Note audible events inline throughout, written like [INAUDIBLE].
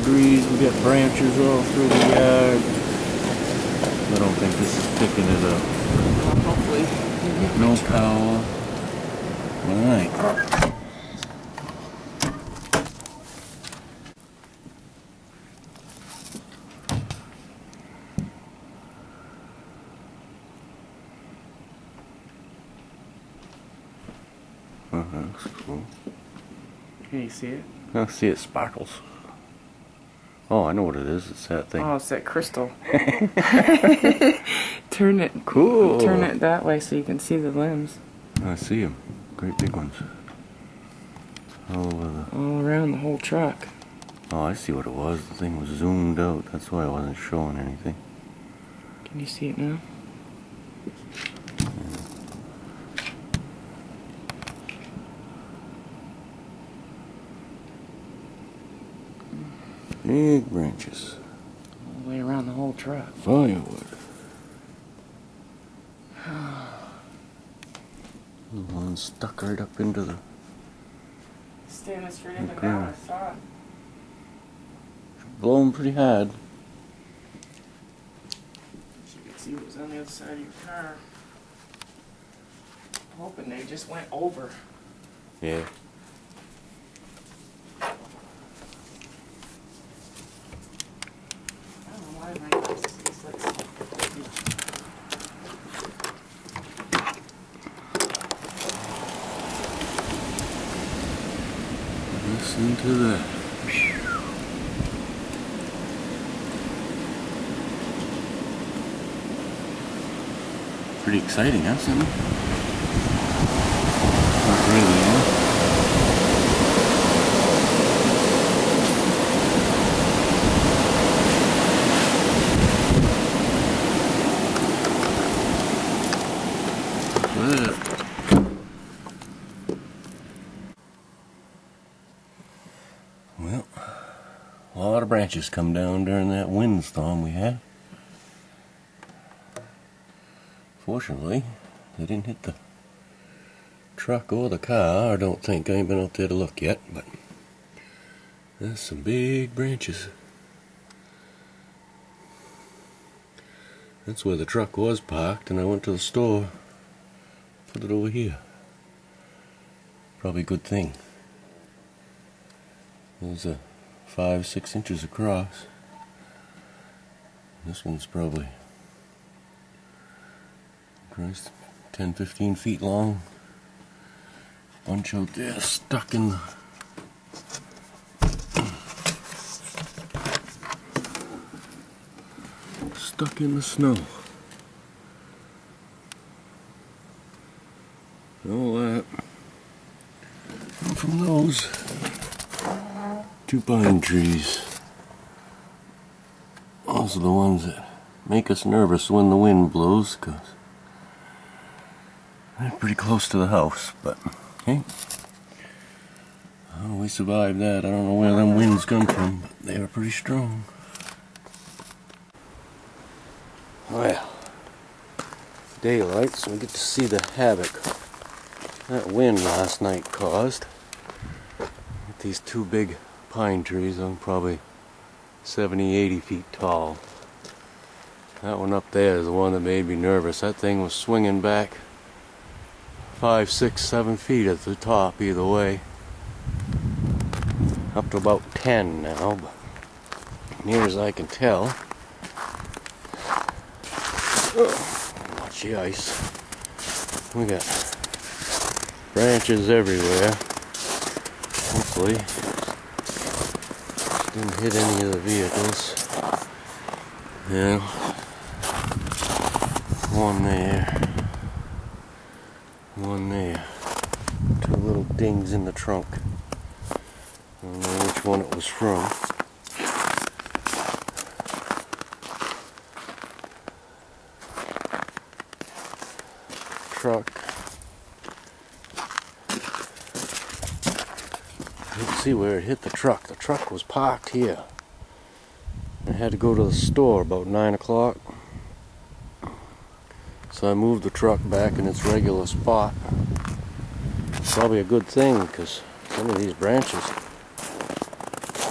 degrees. We got branches all through the yard. I don't think this is picking it up. Hopefully. No power. Alright. Oh, that's cool. Can you see it? I see it sparkles. Oh, I know what it is. It's that thing. Oh, it's that crystal. [LAUGHS] turn it. Cool. Turn it that way so you can see the limbs I see them. Great big ones. All over the. all around the whole truck. Oh, I see what it was. The thing was zoomed out. That's why I wasn't showing anything. Can you see it now? Big branches. All the way around the whole truck. Firewood. One stuck right up into the. Standing straight in the Okay. ground, I saw it. Blowing pretty hard. You can see what was on the other side of your car. hoping they just went over. Yeah. I don't know why my house is like. Listen to that. Pretty exciting, huh, Cindy? Not really, huh? Well, Well, a lot of branches come down during that windstorm we had. Fortunately, they didn't hit the truck or the car. I don't think I ain't been out there to look yet, but there's some big branches. That's where the truck was parked, and I went to the store, put it over here. Probably a good thing. There's a five, six inches across. This one's probably Christ, 10, 15 feet long. Bunch out there stuck in the stuck in the snow. All that. And from those two pine trees. Those are the ones that make us nervous when the wind blows, because they're pretty close to the house, but hey. We survived that. I don't know where them winds come from, but they were pretty strong. Well, daylight, so we get to see the havoc that wind last night caused. These two big pine trees, I'm probably 70, 80 feet tall. That one up there is the one that made me nervous. That thing was swinging back five, six, seven feet at the top, either way. Up to about 10 now, but near as I can tell. Watch the ice. We got branches everywhere. Hopefully, didn't hit any of the vehicles. Yeah. One there. One there. Two little dings in the trunk. I don't know which one it was from. Truck. You can see where it hit the truck. The truck was parked here. I had to go to the store about 9 o'clock. So I moved the truck back in its regular spot. Probably a good thing because some of these branches,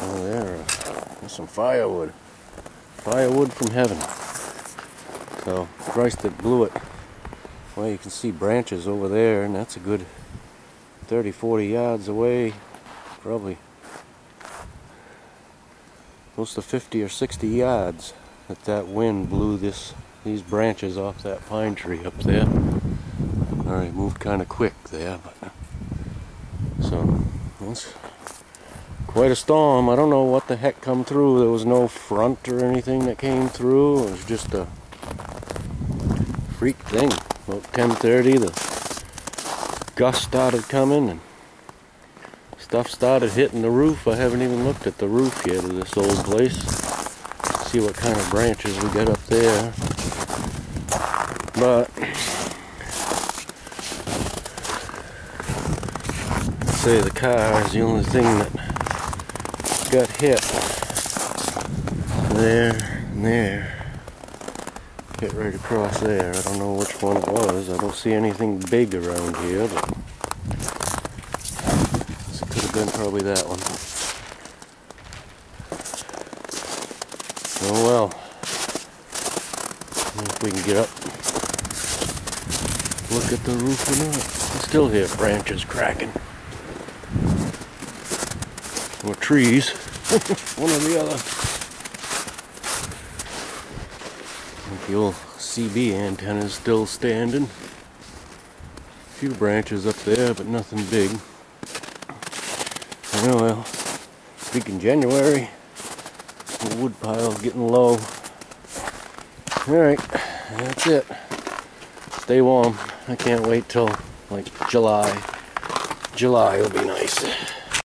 oh, there are uh, some firewood. Firewood from heaven. So, Christ that blew it. Well, you can see branches over there, and that's a good 30, 40 yards away. Probably close to 50 or 60 yards that that wind blew this these branches off that pine tree up there. All right, moved kind of quick there, but so that's quite a storm. I don't know what the heck come through. There was no front or anything that came through. It was just a freak thing. About 10:30, the gust started coming and stuff started hitting the roof. I haven't even looked at the roof yet of this old place. See what kind of branches we got up there. But say the car is the only thing that got hit. There and there. Hit right across there. I don't know which one it was. I don't see anything big around here, but this could have been probably that one. Oh well. If we can get up. Look at the roof or not. Still hear branches cracking. Or trees. [LAUGHS] one or the other. The old CB antenna is still standing. A few branches up there, but nothing big. Oh well. Speaking January, the wood pile's getting low. Alright, that's it. Stay warm. I can't wait till like July. July will be nice.